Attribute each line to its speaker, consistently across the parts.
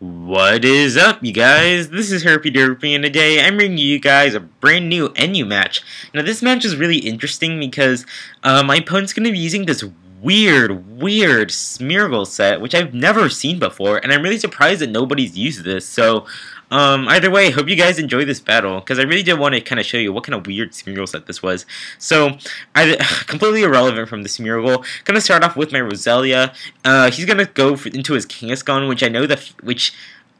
Speaker 1: What is up, you guys? This is Herpy Derpy, and today I'm bringing you guys a brand new NU match. Now, this match is really interesting because uh, my opponent's going to be using this weird, weird Smeargle set, which I've never seen before, and I'm really surprised that nobody's used this. So, um, either way, hope you guys enjoy this battle, because I really did want to kind of show you what kind of weird Smeargle set this was. So, I completely irrelevant from the Smeargle. Gonna start off with my Roselia. Uh, he's gonna go for, into his Kangaskhan, which I know that which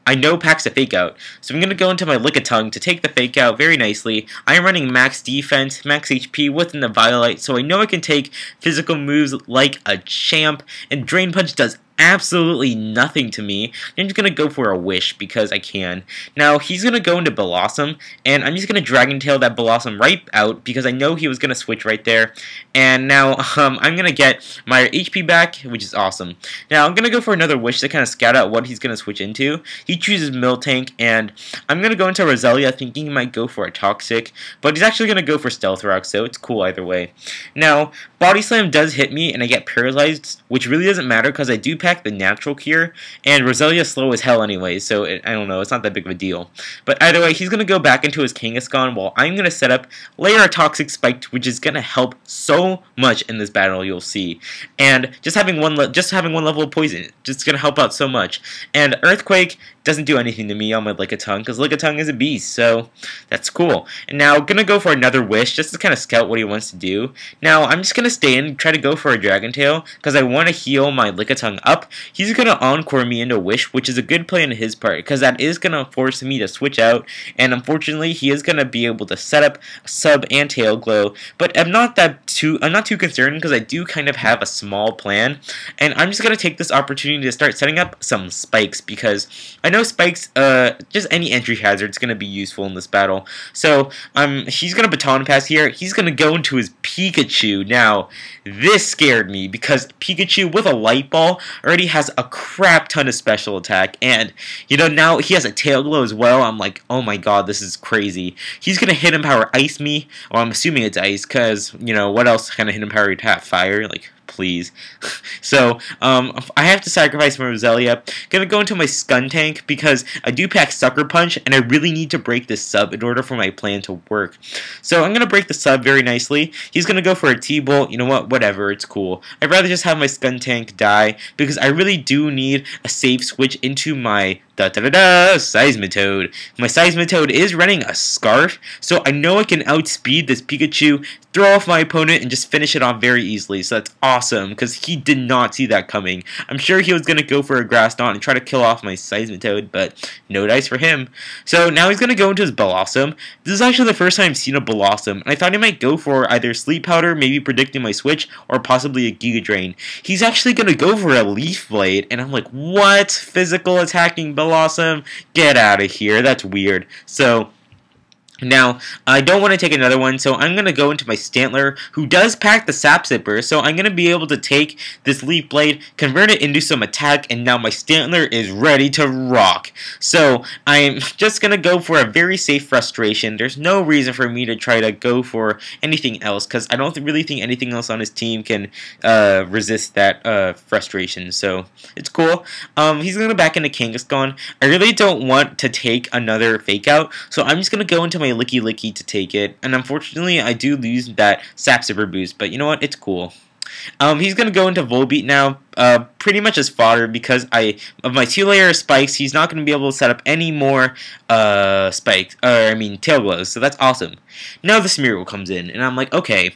Speaker 1: I know packs a fake out, so I'm going to go into my Lickitung to take the fake out very nicely. I am running max defense, max HP within the Eviolite, so I know I can take physical moves like a champ, and Drain Punch does absolutely nothing to me. I'm just going to go for a Wish because I can. Now, he's going to go into Bellossom, and I'm just going to Dragon Tail that Bellossom right out because I know he was going to switch right there. And now um, I'm going to get my HP back, which is awesome. Now, I'm going to go for another Wish to kind of scout out what he's going to switch into. He chooses Miltank, and I'm going to go into Roselia thinking he might go for a Toxic, but he's actually going to go for Stealth Rock, so it's cool either way. Now, Body Slam does hit me, and I get paralyzed, which really doesn't matter because I do pack the natural cure, and Roselia's slow as hell anyway, so it, I don't know, it's not that big of a deal. But either way, he's going to go back into his Kangaskhan while I'm going to set up Layer of Toxic Spiked, which is going to help so much in this battle, you'll see. And just having one just having one level of poison, just going to help out so much. And Earthquake doesn't do anything to me on my Lickitung, because Lickitung is a beast, so that's cool. And now, going to go for another Wish, just to kind of scout what he wants to do. Now, I'm just going to stay in, try to go for a Dragon Tail, because I want to heal my Lickitung up up, he's going to Encore me into Wish, which is a good play on his part, because that is going to force me to switch out, and unfortunately, he is going to be able to set up Sub and Tail Glow, but I'm not that too, I'm not too concerned, because I do kind of have a small plan, and I'm just going to take this opportunity to start setting up some spikes, because I know spikes, uh, just any entry hazard is going to be useful in this battle, so um, he's going to Baton Pass here, he's going to go into his Pikachu, now, this scared me, because Pikachu with a Light Ball already has a crap ton of special attack, and, you know, now he has a tail glow as well. I'm like, oh my god, this is crazy. He's gonna hidden power ice me, well, I'm assuming it's ice, because, you know, what else kind of hidden power would have? Fire? Like, please. so, um, I have to sacrifice my Roselia. Gonna go into my Skuntank because I do pack Sucker Punch, and I really need to break this sub in order for my plan to work. So I'm gonna break the sub very nicely. He's gonna go for a T-Bolt. You know what? Whatever. It's cool. I'd rather just have my Skuntank die because I really do need a safe switch into my Da da da da! Seismitoad. My Seismitoad is running a Scarf, so I know I can outspeed this Pikachu, throw off my opponent, and just finish it off very easily. So that's awesome, because he did not see that coming. I'm sure he was going to go for a Grass Knot and try to kill off my Seismitoad, but no dice for him. So now he's going to go into his Bellossom. This is actually the first time I've seen a Bellossom, and I thought he might go for either Sleep Powder, maybe predicting my switch, or possibly a Giga Drain. He's actually going to go for a Leaf Blade, and I'm like, what? Physical attacking Bellossom? Awesome! Get out of here. That's weird. So, now, I don't want to take another one, so I'm going to go into my Stantler, who does pack the Sap Sipper, so I'm going to be able to take this Leaf Blade, convert it into some attack, and now my Stantler is ready to rock. So, I'm just going to go for a very safe Frustration. There's no reason for me to try to go for anything else, because I don't really think anything else on his team can uh, resist that uh, Frustration, so it's cool. Um, he's going to back into Kangaskhan. I really don't want to take another Fake Out, so I'm just going to go into my my licky to take it, and unfortunately I do lose that Sap Sipper boost, but you know what, it's cool. Um, he's going to go into Volbeat now, uh, pretty much as fodder because I of my two layer spikes, he's not going to be able to set up any more uh, spikes, or I mean tail glows, so that's awesome. Now the Smeargle comes in, and I'm like, okay,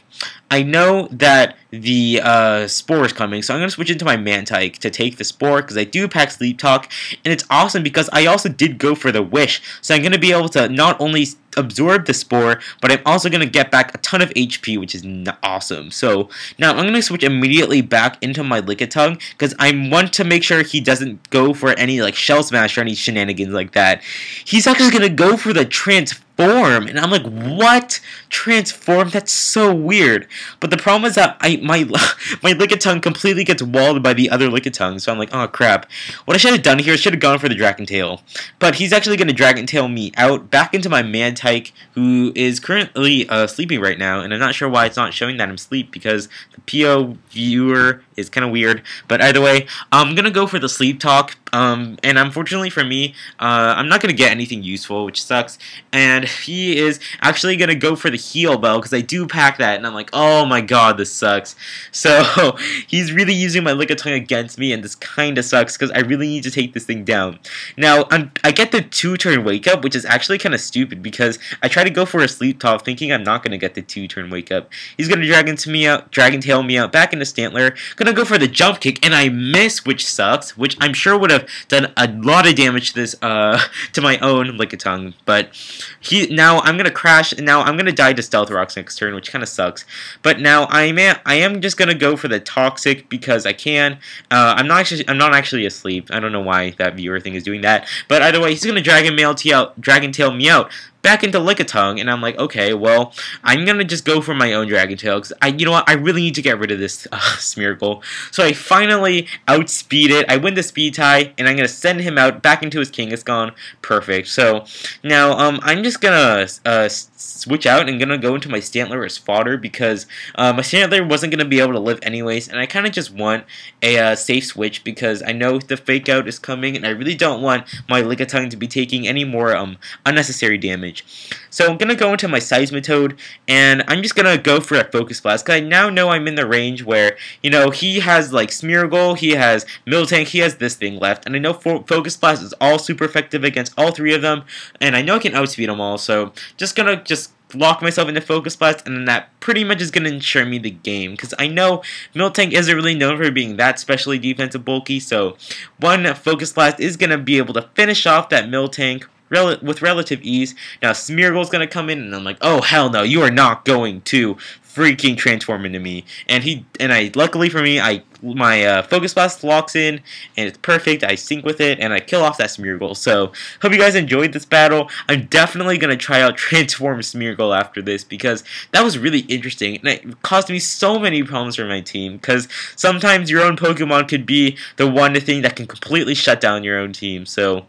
Speaker 1: I know that the uh, Spore is coming, so I'm going to switch into my Mantyke to take the Spore, because I do pack Sleep Talk, and it's awesome because I also did go for the Wish, so I'm going to be able to not only absorb the Spore, but I'm also going to get back a ton of HP, which is awesome. So now I'm going to switch immediately back into my Lickitung, because I want to make sure he doesn't go for any like Shell Smash or any shenanigans like that. He's actually to go for the Transform transform. And I'm like, what? Transform? That's so weird. But the problem is that I my my Lickitung completely gets walled by the other Lickitung. So I'm like, oh crap. What I should have done here is should have gone for the Dragon Tail. But he's actually going to Dragon Tail me out back into my Mantyke, who is currently uh, sleeping right now. And I'm not sure why it's not showing that I'm asleep because the PO viewer is kind of weird. But either way, I'm going to go for the Sleep Talk Um, and unfortunately for me, uh, I'm not going to get anything useful, which sucks. And he is actually going to go for the heal bell because I do pack that. And I'm like, oh my god, this sucks. So he's really using my Lickitung against me, and this kind of sucks because I really need to take this thing down. Now, I'm, I get the two-turn wake up, which is actually kind of stupid because I try to go for a sleep talk thinking I'm not going to get the two-turn wake up. He's going to dragon to me out, dragon tail me out back into Stantler. Going to go for the jump kick, and I miss, which sucks, which I'm sure would have done a lot of damage to this, uh, to my own Lickitung. But he now I'm gonna crash. And now I'm gonna die to Stealth Rocks next turn, which kind of sucks. But now I am I am just gonna go for the Toxic because I can. Uh, I'm not actually I'm not actually asleep. I don't know why that viewer thing is doing that. But either way, he's gonna Dragon Mail out, Dragon Tail me out back into Lickitung, and I'm like, okay, well, I'm gonna just go for my own Dragon Tail, because I, you know what, I really need to get rid of this uh, Smeargle. So I finally outspeed it, I win the speed tie, and I'm gonna send him out back into his Kangaskhan. Perfect. So, now, um, I'm just gonna, uh, switch out and gonna go into my Stantler as fodder, because, uh, my Stantler wasn't gonna be able to live anyways, and I kinda just want a, uh, safe switch, because I know the Fake Out is coming, and I really don't want my Lickitung to be taking any more, um, unnecessary damage damage. So I'm going to go into my Seismitoad, and I'm just going to go for a Focus Blast, because I now know I'm in the range where, you know, he has, like, Smeargle, he has Miltank, he has this thing left, and I know Focus Blast is all super effective against all three of them, and I know I can outspeed them all, so just going to just lock myself into Focus Blast, and then that pretty much is going to ensure me the game. Because I know Miltank isn't really known for being that specially defensive bulky, so one Focus Blast is going to be able to finish off that Miltank rel with relative ease. Now Smeargle's gonna come in, and I'm like, oh hell no, you are not going to freaking transform into me. And he and I, luckily for me, I my uh, focus blast locks in, and it's perfect. I sync with it, and I kill off that Smeargle. So hope you guys enjoyed this battle. I'm definitely gonna try out transform Smeargle after this because that was really interesting, and it caused me so many problems for my team. Because sometimes your own Pokemon could be the one thing that can completely shut down your own team. So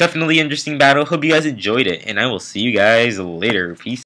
Speaker 1: definitely interesting battle. Hope you guys enjoyed it, and I will see you guys later. Peace.